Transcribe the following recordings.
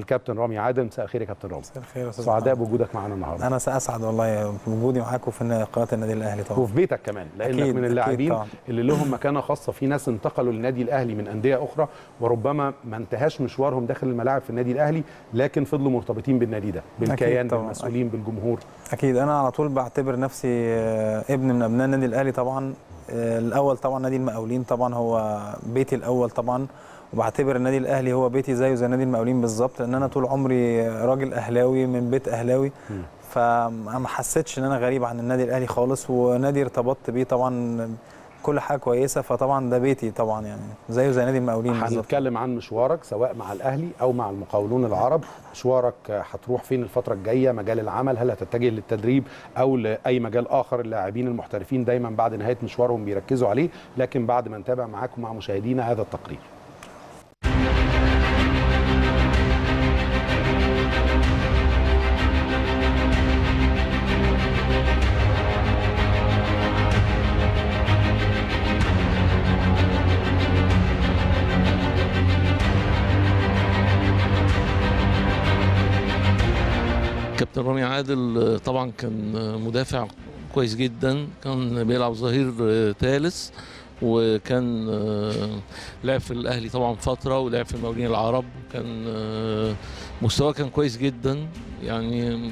الكابتن رامي عادل. مساء الخير يا كابتن رامي. مساء الخير يا أستاذ سعداء. بوجودك معانا النهارده. أنا سأسعد والله بوجودي معاكم في قناة النادي الأهلي طبعا. وفي بيتك كمان لأنك من اللاعبين. اللي لهم مكانة خاصة. في ناس انتقلوا للنادي الأهلي من أندية أخرى وربما ما انتهاش مشوارهم داخل الملاعب في النادي الأهلي لكن فضلوا مرتبطين بالنادي ده بالكيان. بالمسؤولين بالجمهور. أكيد. أنا على طول بعتبر نفسي ابن من أبناء النادي الأهلي طبعا. آه، الأول طبعا نادي المقاولين طبعا هو بيتي الأول طبعا. وبعتبر النادي الأهلي هو بيتي زيه زي نادي المقاولين بالظبط لأن أنا طول عمري راجل أهلاوي من بيت أهلاوي. فما حسيتش إن أنا غريب عن النادي الأهلي خالص ونادي ارتبطت بيه طبعا كل حاجة كويسة فطبعا ده بيتي طبعا يعني زيه زي نادي المقاولين بالظبط. هنتكلم عن مشوارك سواء مع الأهلي أو مع المقاولون العرب. مشوارك هتروح فين الفترة الجاية؟ مجال العمل؟ هل هتتجه للتدريب أو لأي مجال آخر؟ اللاعبين المحترفين دايما بعد نهاية مشوارهم بيركزوا عليه لكن بعد ما نتابع معاكم مع مشاهدينا هذا التقرير. كابتن رامي عادل طبعا كان مدافع كويس جدا كان بيلعب ظهير ثالث وكان لعب في الأهلي طبعا فترة ولعب في المقاولين العرب كان مستواه كان كويس جدا يعني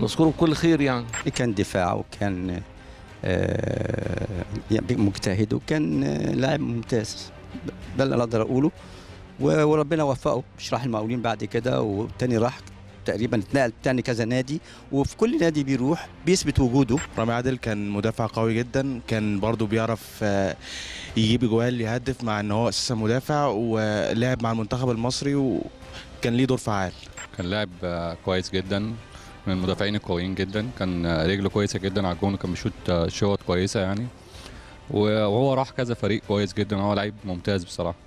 نذكره بكل خير يعني. كان دفاع وكان آه، يعني مجتهد وكان آه، لاعب ممتاز ده اللي أقدر أقوله وربنا وفقه مش راح المقاولين بعد كده والتاني راح تقريبا اتنقل تاني كذا نادي وفي كل نادي بيروح بيثبت وجوده. رامي عادل كان مدافع قوي جدا كان برضو بيعرف آه، يجيب جوال يهدف مع إن هو أساسا مدافع ولعب مع المنتخب المصري وكان ليه دور فعال. كان لاعب آه، كويس جدا من المدافعين القويين جدا كان آه، رجله كويسة جدا على الجون وكان بيشوط شوط كويسة يعني. وهو راح كذا فريق كويس جدا هو لعيب ممتاز بصراحة.